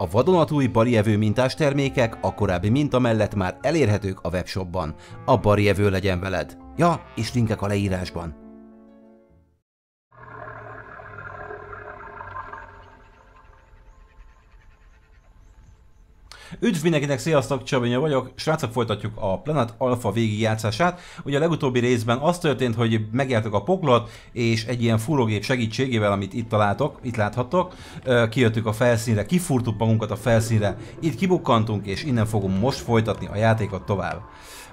A vadonatúj barjevő mintás termékek a korábbi minta mellett már elérhetők a webshopban. A barjevő legyen veled. Ja, és linkek a leírásban. Üdv mindenkinek, sziasztok, Csabinya vagyok. Srácok, folytatjuk a Planet Alpha végigjátszását. Ugye a legutóbbi részben az történt, hogy megjártuk a poklot, és egy ilyen fúrógép segítségével, amit itt találtok, itt láthattok, kijöttük a felszínre, kifúrtuk magunkat a felszínre, itt kibukkantunk, és innen fogom most folytatni a játékot tovább.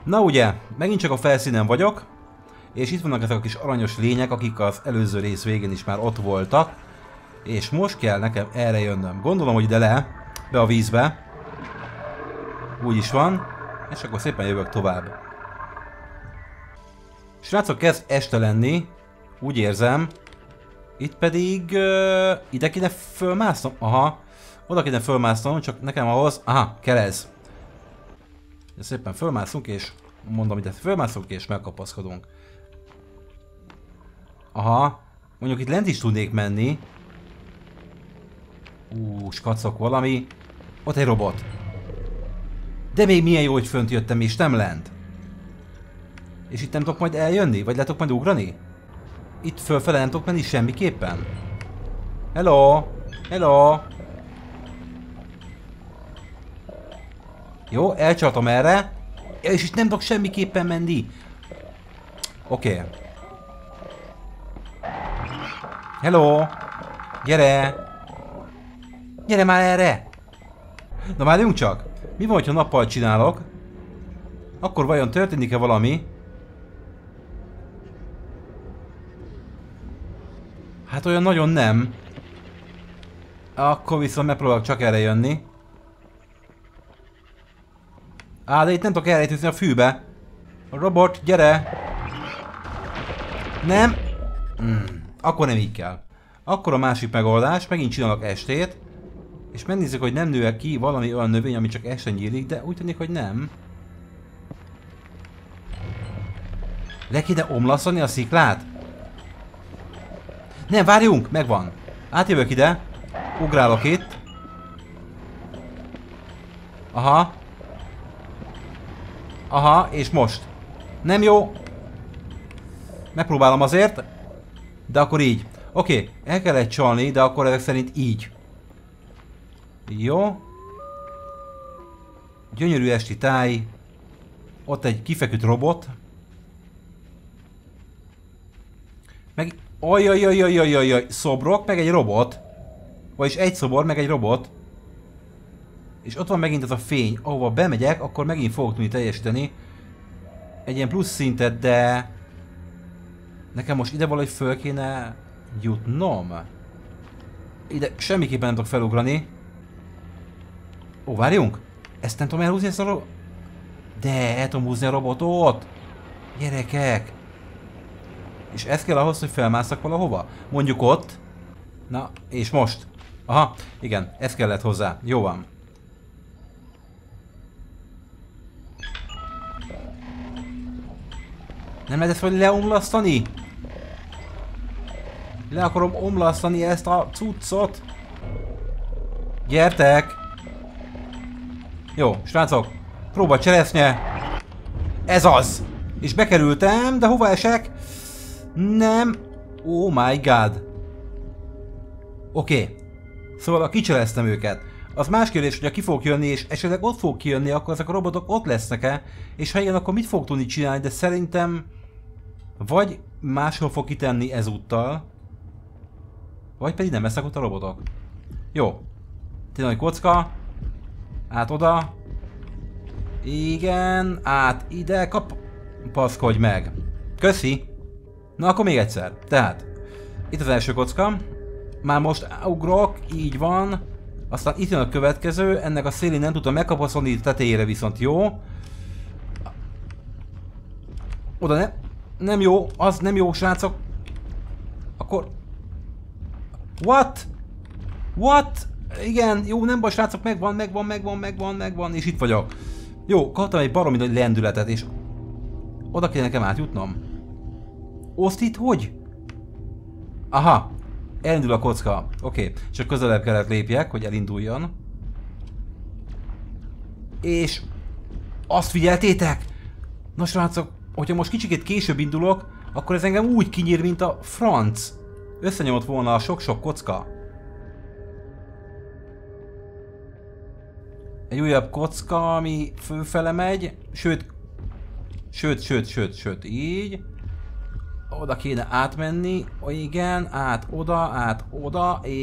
Na ugye, megint csak a felszínen vagyok, és itt vannak ezek a kis aranyos lények, akik az előző rész végén is már ott voltak, és most kell nekem erre jönnöm. Gondolom, hogy ide le, be a vízbe, úgy is van. És akkor szépen jövök tovább. Srácok, kezd este lenni. Úgy érzem. Itt pedig... Uh, ide kéne fölmásznom? Aha. Oda kéne fölmásznom, csak nekem ahhoz... Aha, kell ez. Szépen fölmászunk, és mondom, ide fölmászunk, és megkapaszkodunk. Aha. Mondjuk itt lent is tudnék menni. Ú, skacok valami. Ott egy robot. De még milyen jó, hogy fönt jöttem és nem lent. És itt nem tudok majd eljönni? Vagy lehetok majd ugrani? Itt fölfele nem tudok menni semmiképpen? Hello! Hello! Jó, elcsaltam erre. És itt nem tudok semmiképpen menni. Oké. Okay. Hello! Gyere! Gyere már erre! Na várjunk csak! Mi van, ha nappal csinálok? Akkor vajon történik-e valami? Hát olyan nagyon nem. Akkor viszont megpróbálok csak erre jönni. Á, de itt nem tudok elrejtőzni a fűbe. Robot, gyere! Nem! Hmm, akkor nem így kell. Akkor a másik megoldás, megint csinálok estét. És megnézzük, hogy nem nő -e ki valami olyan növény, ami csak este nyílik, de úgy tűnik, hogy nem. Le kéne omlasztani a sziklát? Nem, várjunk! Megvan. Átjövök ide. Ugrálok itt. Aha. Aha, és most. Nem jó. Megpróbálom azért. De akkor így. Oké, okay, el kellett csalni, de akkor ezek szerint így. Jó. Gyönyörű esti táj. Ott egy kifeküdt robot. Meg... Ajajajajajajaj, szobrok, meg egy robot. Vagyis egy szobor, meg egy robot. És ott van megint ez a fény. Ahova bemegyek, akkor megint fogok tudni teljesíteni. Egy ilyen plusz szintet, de... Nekem most ide valahogy föl kéne jutnom. Ide semmiképpen nem tudok felugrani. Ó, várjunk! Ezt nem tudom elhúzni ezt a ro... De, el tudom húzni a robotot! Gyerekek! És ez kell ahhoz, hogy felmászak valahova? Mondjuk ott. Na, és most? Aha, igen, ez kellett hozzá. Jó van. Nem lehet ezt hogy leomlasztani? Le akarom omlasztani ezt a cuccot. Gyertek! Jó, srácok, próba cseresznye. Ez az! És bekerültem, de hova esek? Nem. Oh my god. Oké. Okay. Szóval a kicsereztem őket. Az más kérdés, hogy ki fog jönni, és esetleg ott fog kijönni, akkor ezek a robotok ott lesznek-e? És ha igen, akkor mit fog tudni csinálni, de szerintem... Vagy máshol fog kitenni ezúttal, vagy pedig nem lesznek ott a robotok. Jó. Tényleg kocka. Át oda. Igen, át ide, kap... Paszkodj meg. Köszi. Na akkor még egyszer. Tehát, itt az első kocka. Már most ugrok, így van. Aztán itt jön a következő, ennek a szélén nem tudtam megkapaszolni, tetejére viszont jó. Oda nem, nem jó, az nem jó, srácok. Akkor... What? What? Igen, jó, nem baj, srácok, megvan, megvan, megvan, megvan, megvan, és itt vagyok. Jó, kaptam egy baromi nagy lendületet, és oda kell nekem átjutnom. Oszt itt hogy? Aha, elindul a kocka. Oké, okay. csak közelebb kellett lépjek, hogy elinduljon. És azt figyeltétek? Nos, srácok, hogyha most kicsikét később indulok, akkor ez engem úgy kinyír, mint a franc. Összenyomott volna a sok-sok kocka. Egy újabb kocka, ami főfele megy, sőt, sőt, sőt, sőt, sőt, így. Oda kéne átmenni, o, igen, át oda, át oda, és...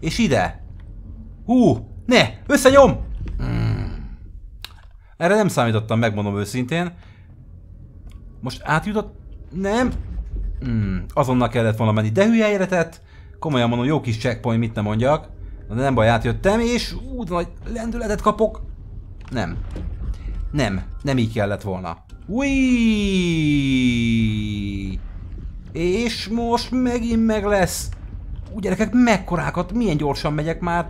És ide. Hú, ne, összenyom! Hmm. Erre nem számítottam, megmondom őszintén. Most átjutott? Nem. Hmm. Azonnal kellett volna menni, de hülye életet. Komolyan mondom, jó kis checkpoint, mit nem mondjak. De nem baj, átjöttem, és úgy nagy lendületet kapok. Nem. Nem, nem így kellett volna. Ui! És most megint meg lesz. Úgy gyerekek, mekkorákat, milyen gyorsan megyek már.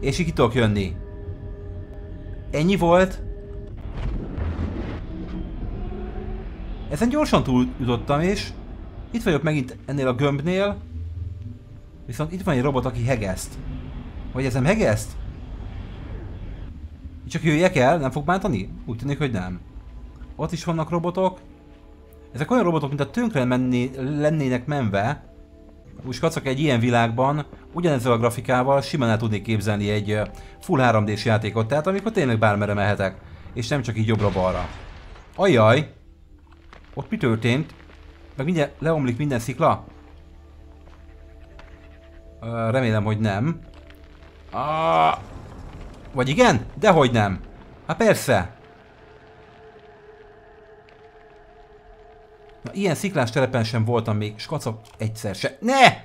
És így ki tudok jönni. Ennyi volt. Ezen gyorsan túl jutottam, és itt vagyok megint ennél a gömbnél. Viszont itt van egy robot, aki hegeszt. Vagy ez nem hegeszt? Csak jöjjek el, nem fog bántani? Úgy tűnik, hogy nem. Ott is vannak robotok. Ezek olyan robotok, mint a tönkre menni, lennének menve. Úgy kacak egy ilyen világban, ugyanezzel a grafikával simán el tudnék képzelni egy full 3D-s játékot, tehát amikor tényleg bármere mehetek. És nem csak így jobbra-balra. Ajaj! Ott mi történt? Meg minden, leomlik minden szikla? Remélem, hogy nem. Ah, vagy igen? Dehogy nem. Hát persze. Na, ilyen sziklás terepen sem voltam még, skacok egyszer se. Ne!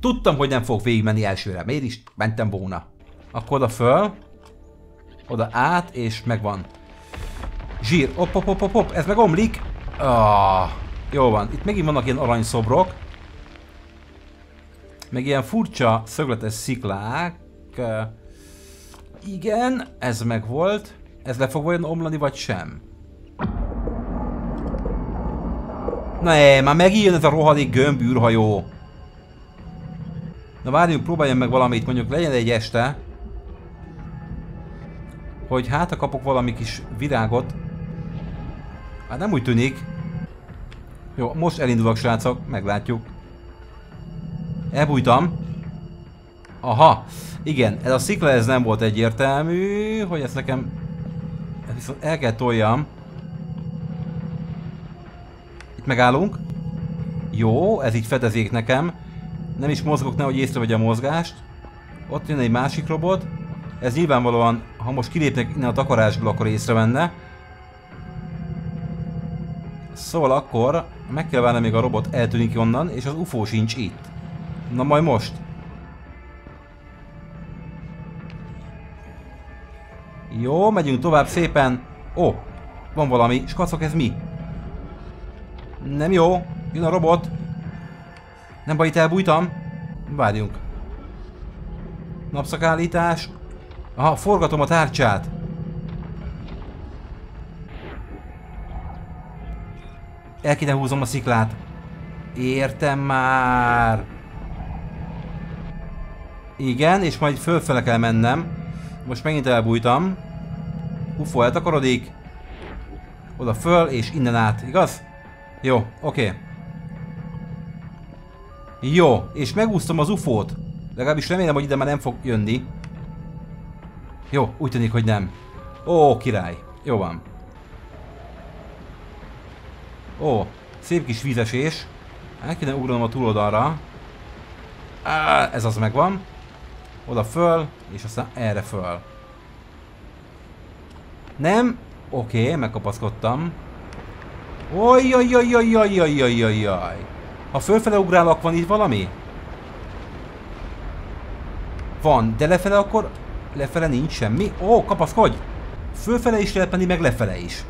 Tudtam, hogy nem fog végigmenni elsőre. Miért is mentem volna? Akkor oda föl. Oda át, és megvan. Zsír. Op, op, op, op, op. Ez meg omlik. Ah, jó van. Itt megint vannak ilyen aranyszobrok. Meg ilyen furcsa szögletes sziklák. Igen, ez meg volt. Ez le fog vajon omlani, vagy sem? Ne, már megijön ez a rohadék gömbűrhajó. Na várjunk, próbáljam meg valamit, mondjuk legyen egy este. Hogy hát ha kapok valami kis virágot. Hát nem úgy tűnik. Jó, most elindulok srácok, meglátjuk. Elbújtam. Aha, igen, ez a szikla ez nem volt egyértelmű, hogy ezt nekem... Ezt viszont el kell toljam. Itt megállunk. Jó, ez így fedezik nekem. Nem is mozgok, nehogy észrevegye a mozgást. Ott jön egy másik robot. Ez nyilvánvalóan, ha most kilépnek innen a takarásból, akkor észrevenne. Szóval akkor meg kell várni, még a robot eltűnik onnan, és az UFO sincs itt. Na majd most. Jó, megyünk tovább szépen. Ó, van valami. Skacok, ez mi? Nem jó. Jön a robot. Nem baj, itt elbújtam. Várjunk. Napszakállítás. Aha, forgatom a tárcsát. El kéne húzom a sziklát. Értem már. Igen, és majd fölfele kell mennem. Most megint elbújtam. UFO eltakarodik. Oda föl, és innen át, igaz? Jó, oké. Okay. Jó, és megúsztam az UFO-t. Legalábbis remélem, hogy ide már nem fog jönni. Jó, úgy tűnik, hogy nem. Ó, király. Jó van. Ó, szép kis vízesés. El kéne ugranom a túloldalra. Á, ez az megvan. Oda föl, és aztán erre föl. Nem? Oké, okay, megkapaszkodtam. Ojjajjajjajjajjajjajjaj. Ha fölfele ugrálok, van valami? Van, de lefele akkor... Lefele nincs semmi. Ó, kapaszkodj! Fölfele is lehet meg lefele is.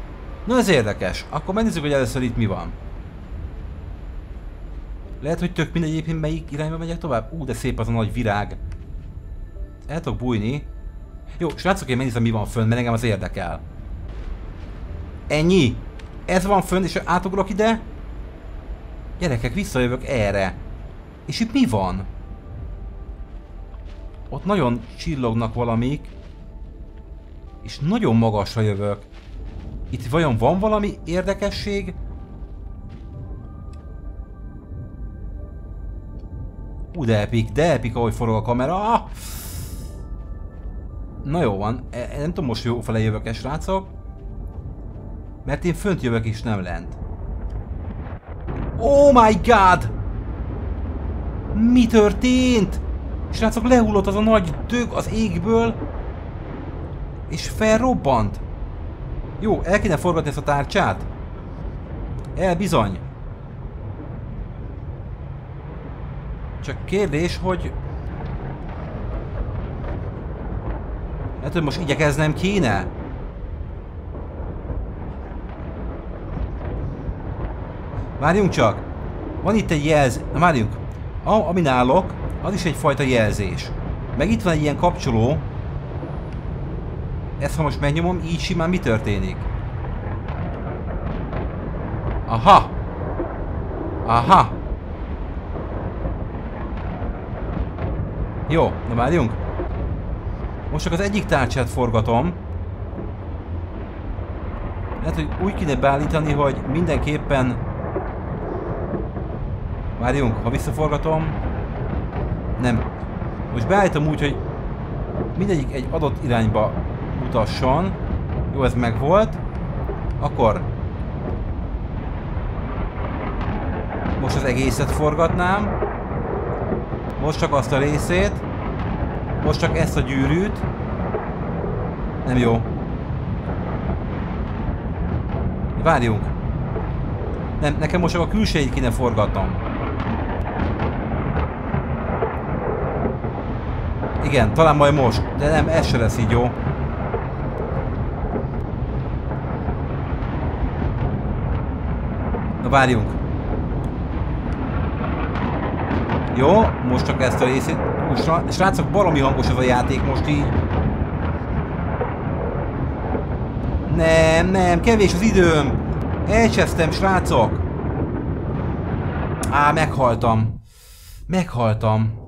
Na ez érdekes. Akkor megnézzük, hogy először itt mi van. Lehet, hogy tök mindegy melyik irányba megyek tovább? Ú, de szép az a nagy virág. Jó, srácok, én megnézem mi van fönn, mert engem az érdekel. Ennyi? Ez van fönn, és átugrok ide? Gyerekek, visszajövök erre. És itt mi van? ott nagyon csillognak valamik, és nagyon magasra jövök. Itt vajon van valami érdekesség? Ú, de epik, de epik, ahogy forog a kamera. Na jó van, e, e nem tudom most jó fele jövök-e, srácok. Mert én fönt jövök és nem lent. Oh my god! Mi történt? Srácok, lehullott az a nagy dög az égből, és felrobbant. Jó, el kéne forgatni ezt a tárcsát? El bizony. Csak kérdés, hogy... Hát, hogy most igyekeznem kéne? Várjunk csak! Van itt egy jelz... Na várjunk! A, amin állok, az is egyfajta jelzés. Meg itt van egy ilyen kapcsoló. Ezt ha most megnyomom, így simán mi történik? Aha! Aha! Jó, na várjunk. Most csak az egyik tárcsát forgatom. Lehet, hogy úgy kéne beállítani, hogy mindenképpen... Várjunk, ha visszaforgatom... Nem. Most beállítom úgy, hogy mindegyik egy adott irányba mutasson. Jó, ez megvolt. Akkor... Most az egészet forgatnám. Most csak azt a részét. Most csak ezt a gyűrűt. Nem jó. Várjunk. Nem, nekem most csak a külsejét kéne forgatnom. Igen, talán majd most. De nem, ez se lesz így jó. Na várjunk. Jó, most csak ezt a részét. Srácok, baromi hangos ez a játék most így. Nem, nem, kevés az időm. Elcsesztem, srácok. Á, meghaltam. Meghaltam.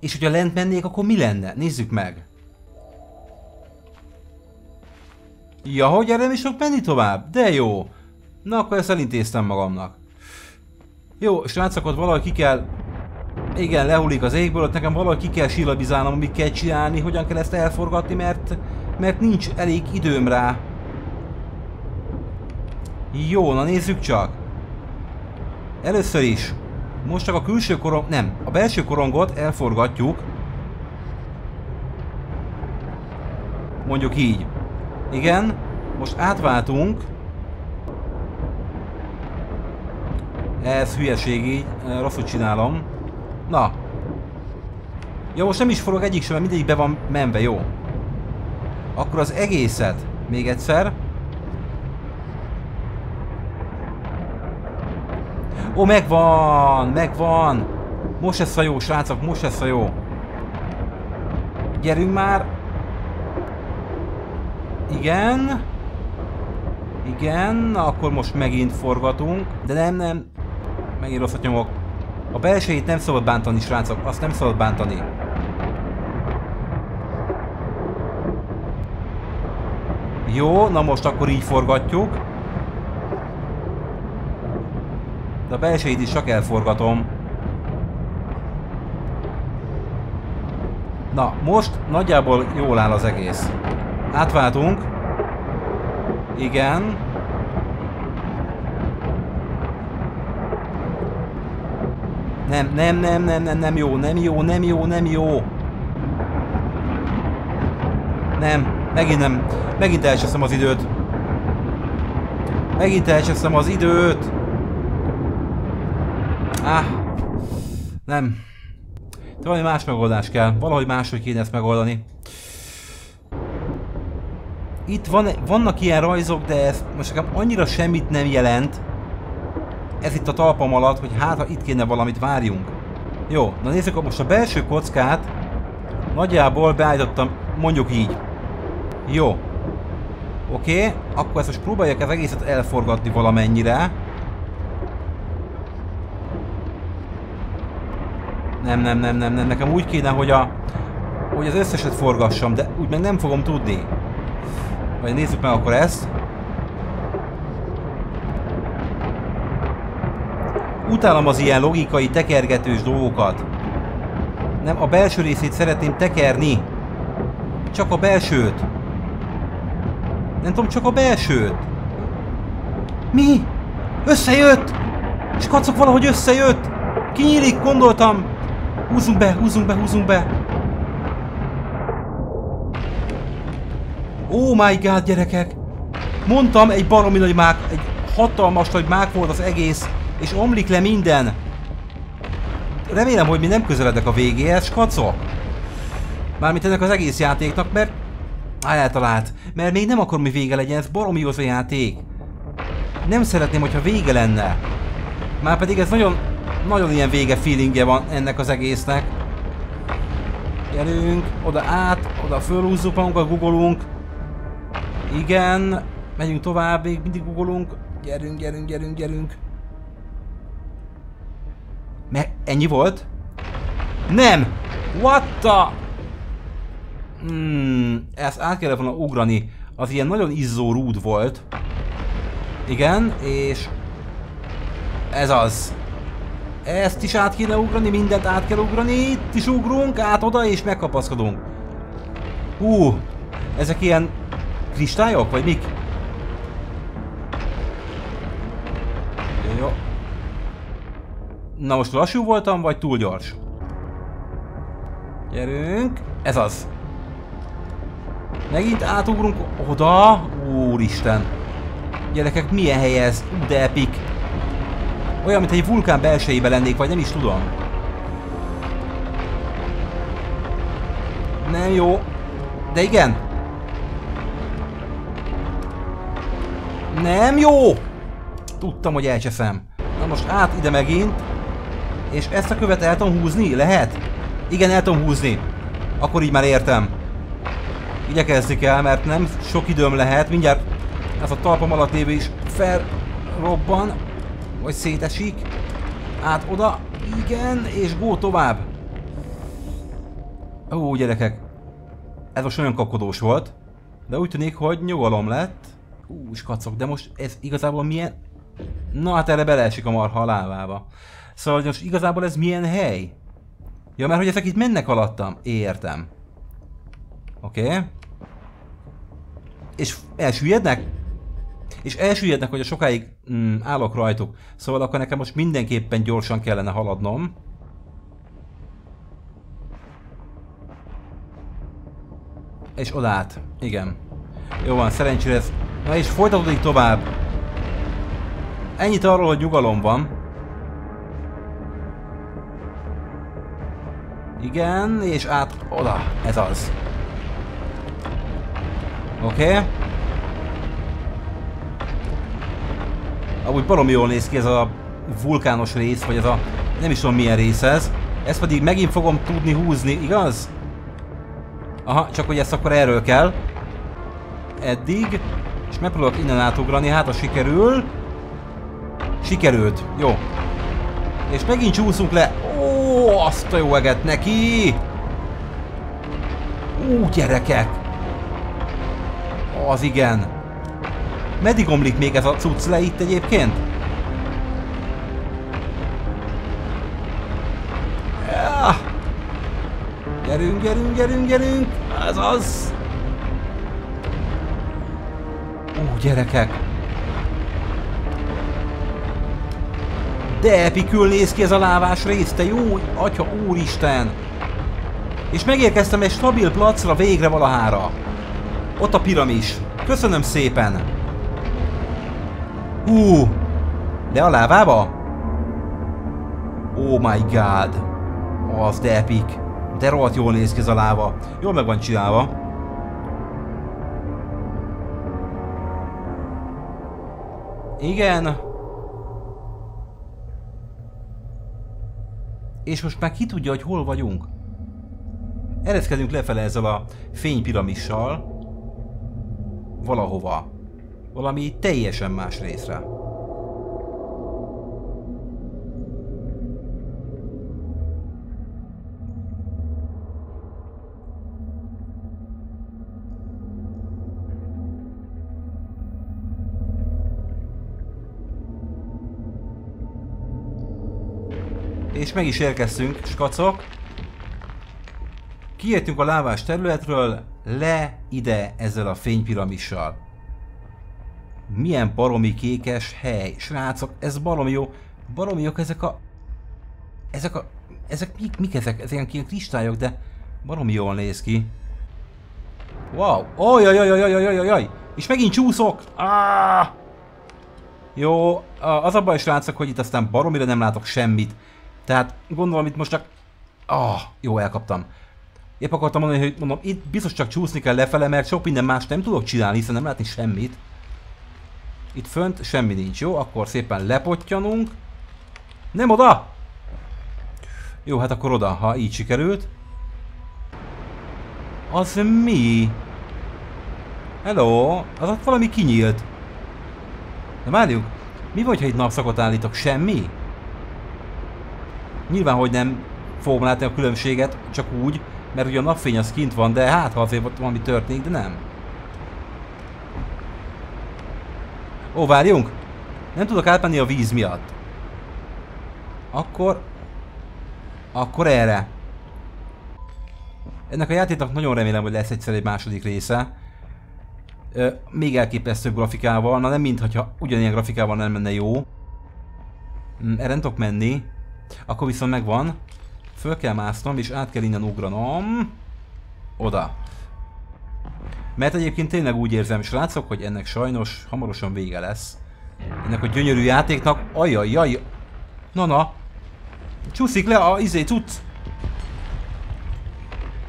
És hogyha lent mennék, akkor mi lenne? Nézzük meg. Ja, hogy erre nem is fog menni tovább? De jó. Na, akkor ezt elintéztem magamnak. Jó, srácok, ott valahogy ki kell... Igen, lehullik az égből, ott nekem valahogy ki kell sillabizálnom, amit kell csinálni, hogyan kell ezt elforgatni, mert... Mert nincs elég időm rá. Jó, na nézzük csak. Először is. Most csak a külső korong... Nem, a belső korongot elforgatjuk. Mondjuk így. Igen. Most átváltunk. Ez hülyeség így, rosszul csinálom. Na. Ja, most nem is forog egyik sem, mindegyik be van menve, jó. Akkor az egészet még egyszer. Ó, megvan! Megvan! Most lesz a jó, srácok, most lesz a jó. Gyerünk már! Igen. Igen, akkor most megint forgatunk. De nem, nem. Megint rosszat nyomok. A belsejét nem szabad bántani, srácok. Azt nem szabad bántani. Jó, na most akkor így forgatjuk. De a belsejét is csak elforgatom. Na, most nagyjából jól áll az egész. Átváltunk. Igen. Nem, nem, nem, nem, nem, nem jó, nem jó, nem jó, nem jó. Nem, megint nem. Megint elcseszem az időt. Megint elcseszem az időt. Ah. Nem. De valami más megoldás kell. Valahogy máshogy kéne ezt megoldani. Itt van, vannak ilyen rajzok, de ez most nekem annyira semmit nem jelent, ez itt a talpam alatt, hogy hát ha itt kéne valamit várjunk. Jó, na nézzük, most a belső kockát nagyjából beállítottam, mondjuk így. Jó. Oké, okay, akkor ezt most próbálják az egészet elforgatni valamennyire. Nem, nem, nem, nem, nem. Nekem úgy kéne, hogy a... Hogy az összeset forgassam, de úgy meg nem fogom tudni. Vagy nézzük meg akkor ezt. Utálom az ilyen logikai, tekergetős dolgokat. Nem, a belső részét szeretném tekerni. Csak a belsőt. Nem tudom, csak a belsőt. Mi? Összejött! És kacok valahogy összejött! Kinyílik, gondoltam! Húzunk be, húzunk be, húzunk be! Oh my god, gyerekek! Mondtam, egy baromi nagy mák, egy hatalmas nagy mák volt az egész, és omlik le minden. Remélem, hogy mi nem közeledek a végéhez, kacok. Mármint ennek az egész játéknak, mert eltalált. Mert még nem akarom, hogy vége legyen, ez baromi az a játék. Nem szeretném, hogyha vége lenne. Már pedig ez nagyon, nagyon ilyen vége feelingje van ennek az egésznek. Gyerünk, oda át, oda fölhúzzuk magunkat, googolunk. Igen, megyünk tovább, még mindig googolunk. Gyerünk, gyerünk, gyerünk, gyerünk. Me ennyi volt? Nem! What the... Hmm, ezt át kellett volna ugrani. Az ilyen nagyon izzó rúd volt. Igen, és... Ez az. Ezt is át kéne ugrani, mindent át kell ugrani, itt is ugrunk, át oda és megkapaszkodunk. Hú, ezek ilyen kristályok, vagy mik? Na most lassú voltam, vagy túl gyors? Gyerünk. Ez az. Megint átugrunk oda. Úristen. Gyerekek, milyen hely ez? De epic. Olyan, mint egy vulkán belsejében lennék, vagy nem is tudom. Nem jó. De igen. Nem jó! Tudtam, hogy elcseszem. Na most át ide megint. És ezt a követ el tudom húzni? Lehet? Igen, el tudom húzni. Akkor így már értem. Igyekezni kell, mert nem sok időm lehet. Mindjárt ez a talpam alatt lévő is felrobban. Vagy szétesik. Át oda. Igen, és go tovább. Ó, gyerekek. Ez most olyan kapkodós volt. De úgy tűnik, hogy nyugalom lett. Ú, kacok, de most ez igazából milyen... Na hát erre beleesik a marha a lávába. Szóval most igazából ez milyen hely? Ja, mert hogy ezek itt mennek alattam. Értem. Oké. Okay. És elsüllyednek? És elsüllyednek, hogy a sokáig mm, állok rajtuk. Szóval akkor nekem most mindenképpen gyorsan kellene haladnom. És odát. Igen. Jó van, szerencsére ez... Na és folytatódik tovább. Ennyit arról, hogy nyugalom van. Igen, és át oda. Ez az. Oké. Okay. Amúgy baromi jól néz ki ez a vulkános rész, vagy ez a... Nem is tudom milyen rész ez. Ezt pedig megint fogom tudni húzni, igaz? Aha, csak hogy ezt akkor erről kell. Eddig. És megpróbálok innen átugrani, hát a sikerül. Sikerült, jó. És megint csúszunk le. Ó, azt a jó eget neki! Ú, gyerekek! Az igen. Meddig omlik még ez a cucc le itt egyébként? Ja. Gyerünk, gyerünk, gyerünk, gyerünk! Ez az! Ó, gyerekek! De epikül néz ki ez a lávás rész, te jó atya úristen! És megérkeztem egy stabil placra végre valahára. Ott a piramis. Köszönöm szépen! Hú! De a lávába? Oh my god! Az de epic! De rohadt jól néz ki ez a láva. Jól meg van csinálva. Igen. És most már ki tudja, hogy hol vagyunk? Ereszkedünk lefele ezzel a fénypiramissal. Valahova. Valami teljesen más részre. És meg is érkeztünk, skacok. Kiértünk a lávás területről, le ide ezzel a fénypiramissal. Milyen baromi kékes hely. Srácok, ez baromi jó. Baromi jók ezek a... Ezek a... Ezek mik, mik ezek? Ezek ilyen kristályok, de baromi jól néz ki. Wow! Ojjajajajajajajajaj! És megint csúszok! Ah! Jó, az a baj, srácok, hogy itt aztán baromira nem látok semmit. Tehát gondolom itt most csak... Ah, jó, elkaptam. Épp akartam mondani, hogy mondom, itt biztos csak csúszni kell lefele, mert sok minden más nem tudok csinálni, hiszen nem látni semmit. Itt fönt semmi nincs, jó? Akkor szépen lepottyanunk. Nem oda! Jó, hát akkor oda, ha így sikerült. Az mi? Hello? Az ott valami kinyílt. De várjuk, mi vagy, ha itt napszakot állítok? Semmi? Nyilván, hogy nem fogom látni a különbséget, csak úgy, mert ugye a napfény az kint van, de hát ha azért valami történik, de nem. Ó, várjunk! Nem tudok átmenni a víz miatt. Akkor... Akkor erre. Ennek a játéknak nagyon remélem, hogy lesz egyszer egy második része. Ö, még elképesztőbb grafikával, na nem mintha ugyanilyen grafikával nem menne jó. Mm, erre nem tudok menni. Akkor viszont megvan. Föl kell másznom, és át kell innen ugranom. Oda. Mert egyébként tényleg úgy érzem, srácok, hogy ennek sajnos hamarosan vége lesz. Ennek a gyönyörű játéknak, ajajaj. Na na. Csúszik le a izé cucc.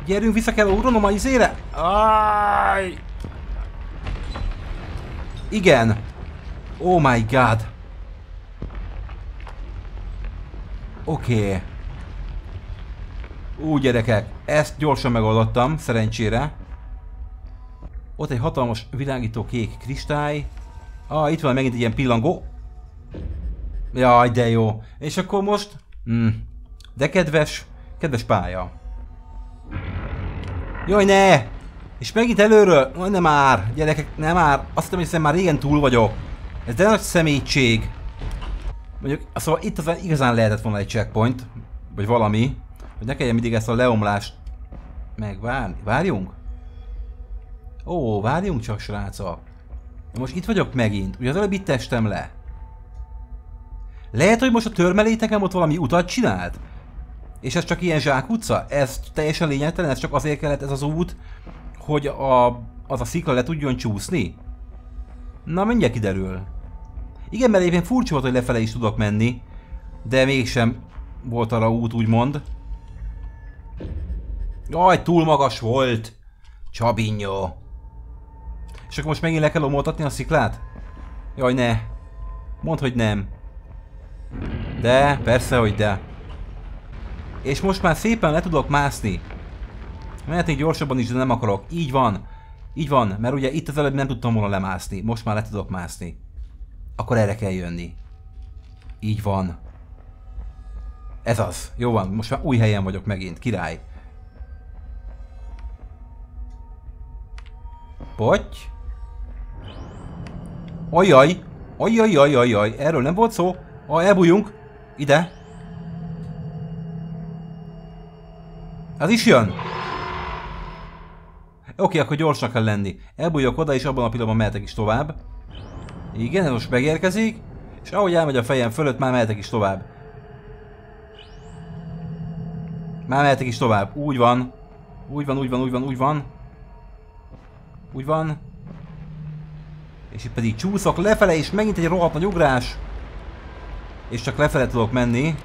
Gyerünk, vissza kell ugranom a izére. Áj. Igen. Oh my god. Oké. Okay. Úgy gyerekek, ezt gyorsan megoldottam, szerencsére. Ott egy hatalmas világító kék kristály. Ah, itt van megint egy ilyen pillangó. Jaj, de jó. És akkor most... Hmm. De kedves, kedves pálya. Jaj, ne! És megint előről? Oh, nem már, gyerekek, nem már. Azt hiszem, hogy már régen túl vagyok. Ez de nagy szemétség. Mondjuk, szóval itt az igazán lehetett volna egy checkpoint. Vagy valami. Hogy ne kelljen mindig ezt a leomlást megvárni. Várjunk? Ó, várjunk csak, srácok. Most itt vagyok megint. Ugye az előbb itt testem le. Lehet, hogy most a törmeléteken ott valami utat csinált? És ez csak ilyen zsákutca? Ez teljesen lényegtelen? Ez csak azért kellett ez az út, hogy a, az a szikla le tudjon csúszni? Na, mindjárt kiderül. Igen, mert éppen furcsa volt, hogy lefele is tudok menni, de mégsem volt arra út, úgymond. Jaj, túl magas volt! Csabinyó. És akkor most megint le kell omoltatni a sziklát? Jaj, ne. Mondd, hogy nem. De, persze, hogy de. És most már szépen le tudok mászni. Mehetnék gyorsabban is, de nem akarok. Így van. Így van, mert ugye itt az előbb nem tudtam volna lemászni. Most már le tudok mászni. Akkor erre kell jönni. Így van. Ez az. Jó van, most már új helyen vagyok megint. Király. Potty. Ajaj! Ajajajajajaj, erről nem volt szó. Ah, elbújjunk. Ide. Az is jön. Oké, akkor gyorsnak kell lenni. Elbújok oda, és abban a pillanatban mehetek is tovább. Igen, ez most megérkezik. És ahogy elmegy a fejem fölött, már mehetek is tovább. Már mehetek is tovább. Úgy van. Úgy van, úgy van, úgy van, úgy van. Úgy van. És itt pedig csúszok lefele, és megint egy rohadt nagy ugrás. És csak lefele tudok menni.